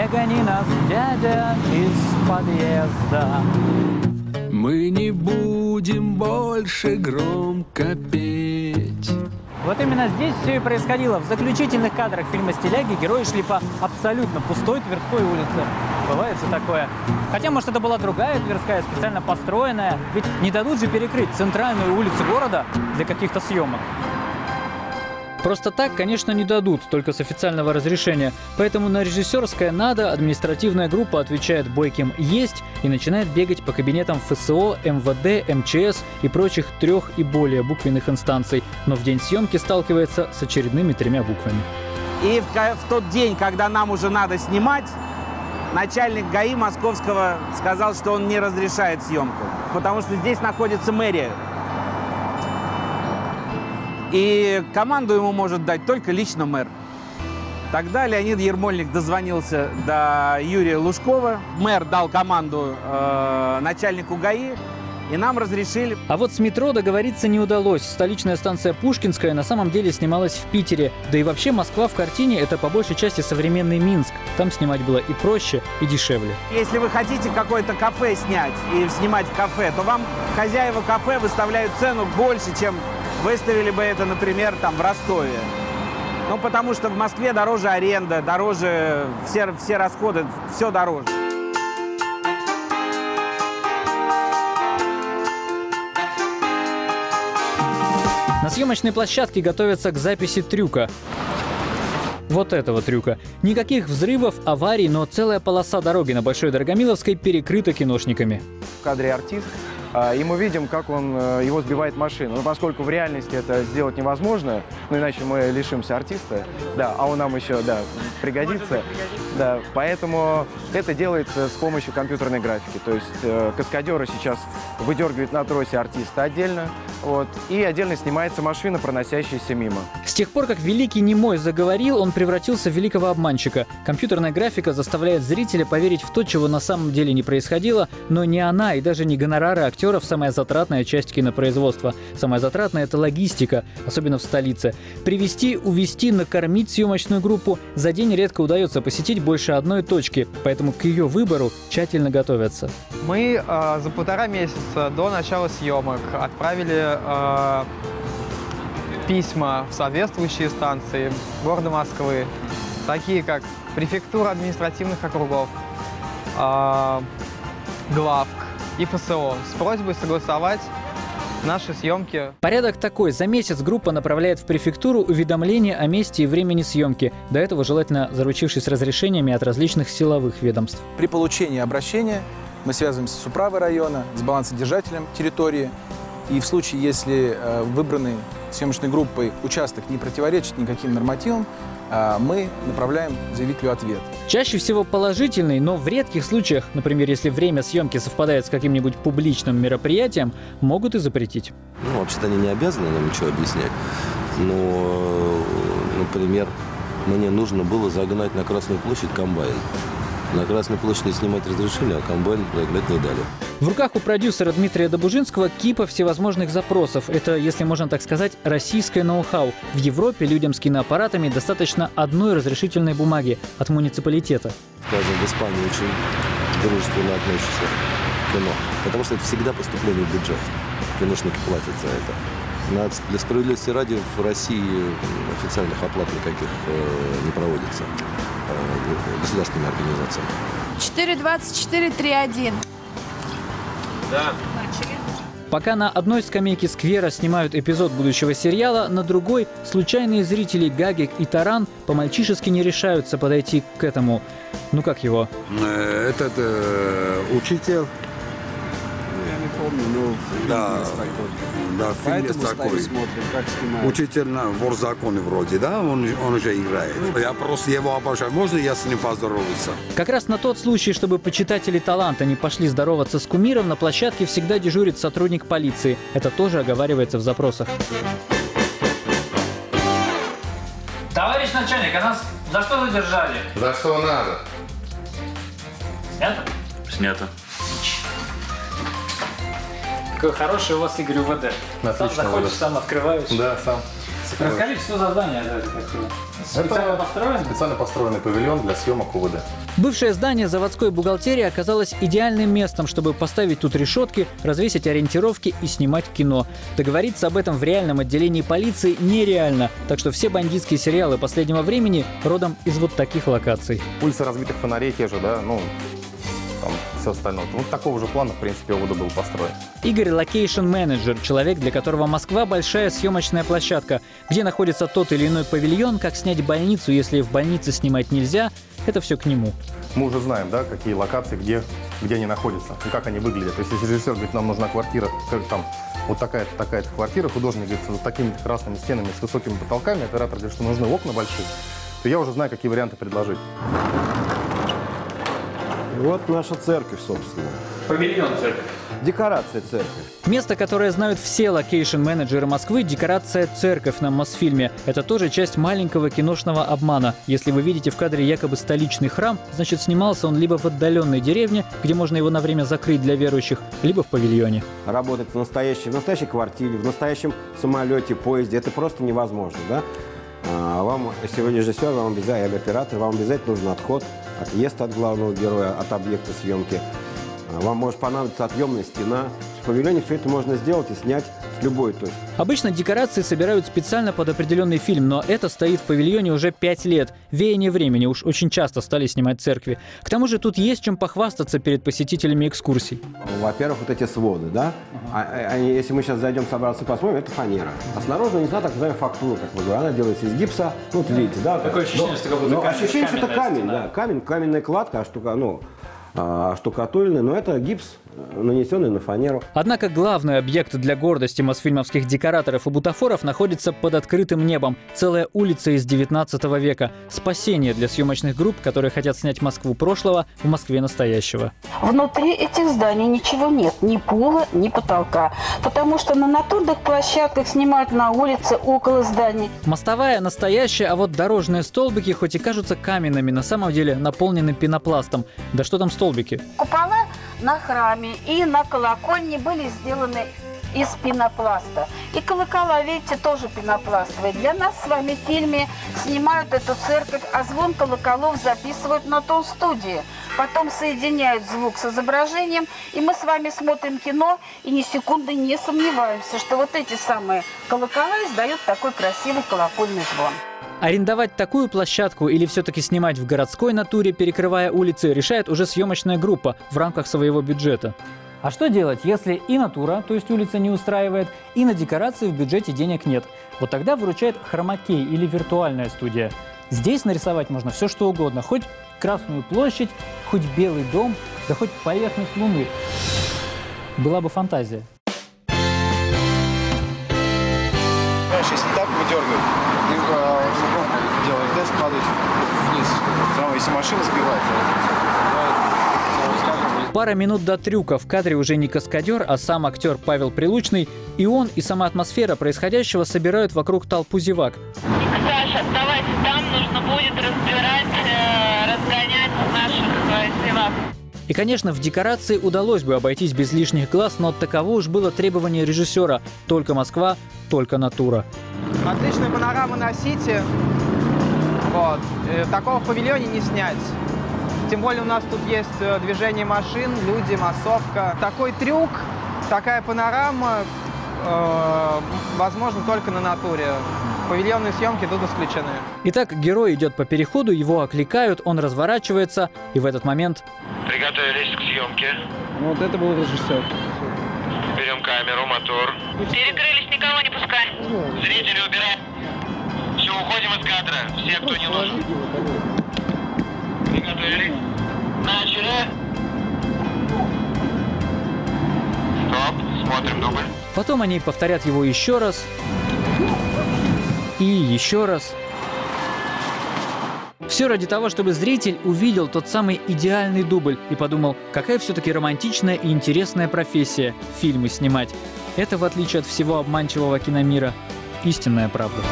Не гони нас, дядя, из подъезда. Мы не будем больше громко петь. Вот именно здесь все и происходило. В заключительных кадрах фильма «Стиляги» герои шли по абсолютно пустой Тверской улице. Бывает же такое. Хотя, может, это была другая Тверская, специально построенная. Ведь не дадут же перекрыть центральную улицу города для каких-то съемок. Просто так, конечно, не дадут, только с официального разрешения. Поэтому на режиссерское «надо» административная группа отвечает бойким «есть» и начинает бегать по кабинетам ФСО, МВД, МЧС и прочих трех и более буквенных инстанций. Но в день съемки сталкивается с очередными тремя буквами. И в, в тот день, когда нам уже надо снимать, начальник ГАИ московского сказал, что он не разрешает съемку, потому что здесь находится мэрия. И команду ему может дать только лично мэр. Тогда Леонид Ермольник дозвонился до Юрия Лужкова. Мэр дал команду э, начальнику ГАИ, и нам разрешили А вот с метро договориться не удалось. Столичная станция Пушкинская на самом деле снималась в Питере. Да и вообще Москва в картине – это по большей части современный Минск. Там снимать было и проще, и дешевле. Если вы хотите какое-то кафе снять и снимать в кафе, то вам хозяева кафе выставляют цену больше, чем выставили бы это, например, там в Ростове. Ну, потому что в Москве дороже аренда, дороже все, все расходы, все дороже. На съемочной площадке готовятся к записи трюка. Вот этого трюка. Никаких взрывов, аварий, но целая полоса дороги на Большой Дорогомиловской перекрыта киношниками. в кадре артист, и мы видим, как он э, его сбивает машину. Но поскольку в реальности это сделать невозможно, ну иначе мы лишимся артиста, да, а он нам еще, да, пригодится, да, поэтому это делается с помощью компьютерной графики. То есть э, каскадеры сейчас выдергивают на тросе артиста отдельно, вот, и отдельно снимается машина, проносящаяся мимо. С тех пор, как Великий Немой заговорил, он превратился в великого обманщика. Компьютерная графика заставляет зрителя поверить в то, чего на самом деле не происходило, но не она и даже не гонорары актеров самая затратная часть кинопроизводства. Самая затратная – это логистика, особенно в столице. Привести, увести, накормить съемочную группу за день редко удается посетить больше одной точки, поэтому к ее выбору тщательно готовятся. Мы э, за полтора месяца до начала съемок отправили э, письма в соответствующие станции города Москвы, такие как префектура административных округов, э, главк и ФСО с просьбой согласовать наши съемки Порядок такой. За месяц группа направляет в префектуру уведомление о месте и времени съемки. До этого желательно заручившись разрешениями от различных силовых ведомств. При получении обращения мы связываемся с управой района, с балансодержателем территории. И в случае, если э, выбранный съемочной группой участок не противоречит никаким нормативам, э, мы направляем заявителю ответ. Чаще всего положительный, но в редких случаях, например, если время съемки совпадает с каким-нибудь публичным мероприятием, могут и запретить. Ну, вообще-то они не обязаны нам ничего объяснять. Но, э, например, мне нужно было загнать на Красную площадь комбайн. На Красной площади снимать разрешили, а комбайн загнать не дали. В руках у продюсера Дмитрия Добужинского кипа всевозможных запросов. Это, если можно так сказать, российское ноу-хау. В Европе людям с киноаппаратами достаточно одной разрешительной бумаги от муниципалитета. Скажем, в Испании очень дружественно относятся к кино. Потому что это всегда поступление в бюджет. Киношники платят за это. На- Для справедливости ради в России официальных оплат никаких э, не проводится государственными организациями. 4.24.3.1. Пока на одной скамейке сквера сснимают эпизод будущего сериала, на другой случайные зрители Гагик и Таран по-мальчишески не решаются подойти к этому. Ну как его? Э, Этот э, учитель, помню, но да, да, фильм есть такой. смотрим, как снимают. Учитель на вор законы вроде, да, он, он уже играет. Я просто его обожаю. Можно я с ним поздороваться? Как раз на тот случай, чтобы почитатели таланта не пошли здороваться с кумиром, на площадке всегда дежурит сотрудник полиции. Это тоже оговаривается в запросах. Товарищ начальник, а нас за что задержали? За что надо? Снято? Снято. Какой хороший у вас, Игорь, УВД. Сам Отлично, заходишь, УВД. сам открываешь. Да, сам. Расскажите, что за здание? Специально Это построено? специально построенный павильон для съемок УВД. Бывшее здание заводской бухгалтерии оказалось идеальным местом, чтобы поставить тут решетки, развесить ориентировки и снимать кино. Договориться об этом в реальном отделении полиции нереально, так что все бандитские сериалы последнего времени родом из вот таких локаций. Улицы разбитых фонарей те же, да, ну, там все остальное. Вот такого же плана, в принципе, УВД был построен. Игорь – локейшн-менеджер, человек, для которого Москва – большая съемочная площадка, где находится тот или иной павильон, как снять больницу, если в больнице снимать нельзя, это все к нему. Мы уже знаем, да, какие локации, где, где они находятся и как они выглядят. То есть, если режиссер говорит, нам нужна квартира, как там, вот такая-то, такая-то квартира, художник говорит, с вот такими красными стенами, с высокими потолками, оператор говорит, что нужны окна большие, то я уже знаю, какие варианты предложить. Вот наша церковь, собственно. Павильон церковь. Декорация церковь. Место, которое знают все локейшн-менеджеры Москвы – декорация «Церковь» на Мосфильме. Это тоже часть маленького киношного обмана. Если вы видите в кадре якобы столичный храм, значит снимался он либо в отдаленной деревне, где можно его на время закрыть для верующих, либо в павильоне. Работать в настоящей, в настоящей квартире, в настоящем самолете, поезде, это просто невозможно, да? А, Вам, если вы режиссер, вам обязательно, оператор, вам обязательно нужен отход, отъезд от главного героя, от объекта съемки. А, Вам может понадобиться отъемная стена. В павильоне все это можно сделать и снять с любой точки. Обычно декорации собирают специально под определенный фильм, но это стоит в павильоне уже пять лет. Веяние времени уж очень часто стали снимать церкви. К тому же тут есть чем похвастаться перед посетителями экскурсий. Во-первых, вот эти своды, да? А- а- они- если мы сейчас зайдем собраться и посмотрим, это фанера. А снаружи нанесена так называемая фактура, как вы говорите. Она делается из гипса. Ну, вот видите, да? Такое ощущение, Но- что как будто но камень, ощущение, что это камень, да. Камень, каменная кладка, а штука, ну, а, штукатуренная, но это гипс, нанесенный на фанеру. Однако главный объект для гордости мосфильмовских декораторов и бутафоров находится под открытым небом. Целая улица из 19 века. Спасение для съемочных групп, которые хотят снять Москву прошлого в Москве настоящего. Внутри этих зданий ничего нет, ни пола, ни потолка, потому что на натурных площадках снимают на улице около зданий. Мостовая настоящая, а вот дорожные столбики, хоть и кажутся каменными, на самом деле наполнены пенопластом. Да что там столбики? Купола на храме и на колокольне были сделаны из пенопласта. И колокола, видите, тоже пенопластовые. Для нас с вами в фильме снимают эту церковь, а звон колоколов записывают на тон студии. Потом соединяют звук с изображением, и мы с вами смотрим кино и ни секунды не сомневаемся, что вот эти самые колокола издают такой красивый колокольный звон. Арендовать такую площадку или все-таки снимать в городской натуре, перекрывая улицы, решает уже съемочная группа в рамках своего бюджета. А что делать, если и натура, то есть улица не устраивает, и на декорации в бюджете денег нет? Вот тогда выручает хромакей или виртуальная студия. Здесь нарисовать можно все что угодно, хоть Красную площадь, хоть Белый дом, да хоть поверхность Луны. Была бы фантазия. Знаешь, если так выдергивать, ты э, делаешь, да, складывать вниз. Самое, если машина сбивает, Пара минут до трюка. В кадре уже не каскадер, а сам актер Павел Прилучный. И он, и сама атмосфера происходящего собирают вокруг толпу зевак. Саша, нужно будет разбирать, э, разгонять наших э, зевак. И, конечно, в декорации удалось бы обойтись без лишних глаз, но таково уж было требование режиссера. Только Москва, только натура. Отличная панорама на Сити. Вот. Э, Такого в павильоне не снять. Тем более у нас тут есть э, движение машин, люди, массовка. Такой трюк, такая панорама, э, возможно, только на натуре. Павильонные съемки тут исключены. Итак, герой идет по переходу, его окликают, он разворачивается, и в этот момент Приготовились к съемке. Вот это был режиссер. Берем камеру, мотор. Перекрылись, никого не пускай. Зрители убираем. Все, уходим из кадра. Все, кто не нужен. Приготовились. Начали. Стоп. Смотрим дубль. потом они повторят его еще раз и еще раз. Все ради того, чтобы зритель увидел тот самый идеальный дубль и подумал, какая все-таки романтичная и интересная профессия – фильмы снимать. Это, в отличие от всего обманчивого киномира, истинная правда.